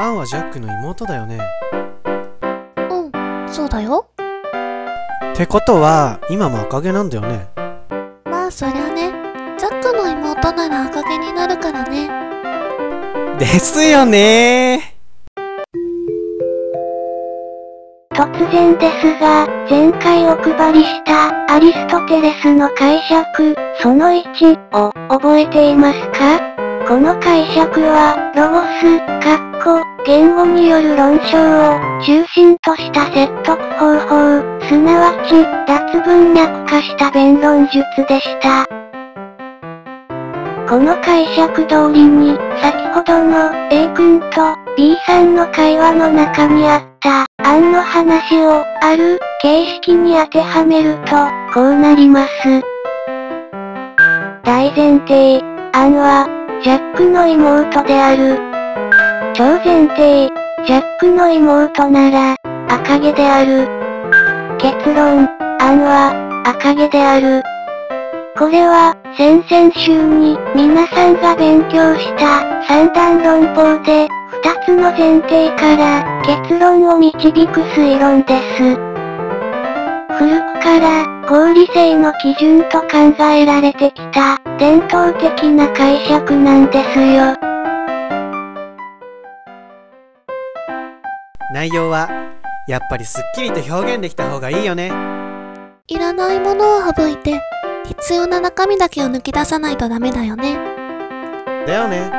アンはジャックの妹だよね。うん、そうだよ。ってことは今も赤毛なんだよね。まあそりゃね、ジャックの妹なら赤毛になるからね。ですよね。突然ですが、前回お配りしたアリストテレスの解釈、その1を覚えていますか？この解釈は、ロゴス、かっこ、言語による論証を中心とした説得方法、すなわち、脱文脈化した弁論術でした。この解釈通りに、先ほどの A 君と B さんの会話の中にあった案の話をある形式に当てはめると、こうなります。大前提、案は、ジャックの妹である。超前提、ジャックの妹なら、赤毛である。結論、案は、赤毛である。これは、先々週に皆さんが勉強した三段論法で、二つの前提から結論を導く推論です。古くから合理性の基準と考えられてきた伝統的な解釈なんですよ。内容はやっぱりすっきりと表現できた方がいいよねいらないものを省いて、必要な中身だけを抜き出さないとダメだよね。だよね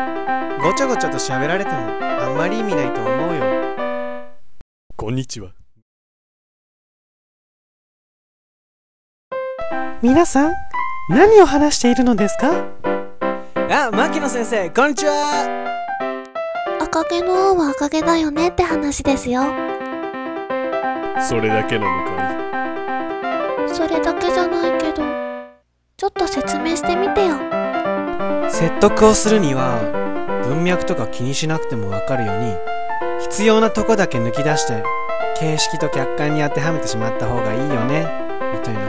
ごちゃごちゃと喋られてもあんまり意味ないと思うよこんにちは。皆さん何を話しているのですか？あ牧野先生こんにちは赤毛の王は赤毛だよねって話ですよ。それだけなのかそれだけじゃないけど、ちょっと説明してみてよ。説得をするには文脈とか気にしなくてもわかるように必要なとこだけ抜き出して形式と客観に当てはめてしまった方がいいよねみたいなこ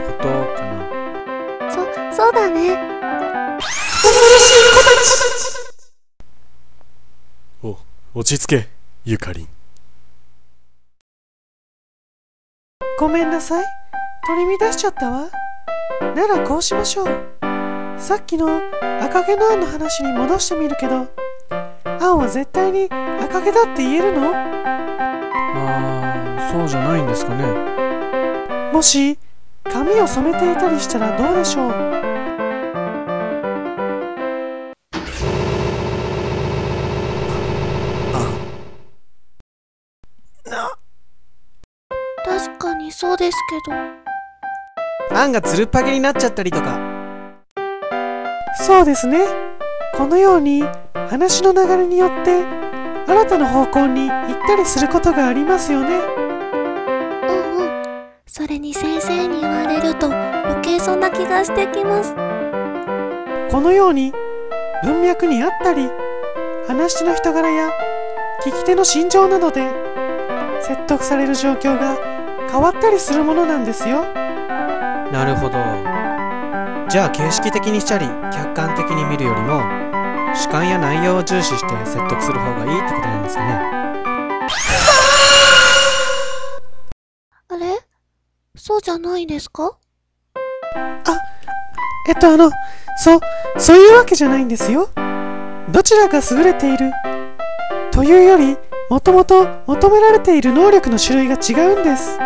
とかなそ、そうだね。お、落ち着け、ゆかりん。ごめんなさい。取り乱しちゃったわ。ならこうしましょう。さっきの赤毛のアンの話に戻してみるけど。アンは絶対に赤毛だって言えるの？ああそうじゃないんですかね。もし髪を染めていたりしたらどうでしょう？そうですけど。アンがつるっぱげになっちゃったりとかそうですねこのように話の流れによって新たな方向に行ったりすることがありますよねうんうん。それに先生に言われると余計そんな気がしてきます。このように文脈にあったり話し手の人柄や聞き手の心情などで説得される状況が変わったりするものなんですよ。なるほど。じゃあ形式的にしたり客観的に見るよりも主観や内容を重視して説得する方がいいってことなんですかね。あれ？そうじゃないですか？えっとあのそうそういうわけじゃないんですよ。どちらが優れている？というよりもともと求められている能力の種類が違うんです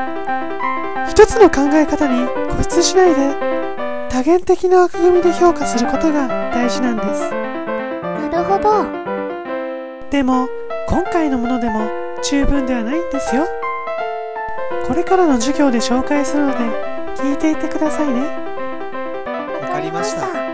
一つの考え方に固執しないで多元的な枠組みで評価することが大事なんですなるほど。でも今回のものでも十分ではないんですよこれからの授業で紹介するので聞いていてくださいねわかりました。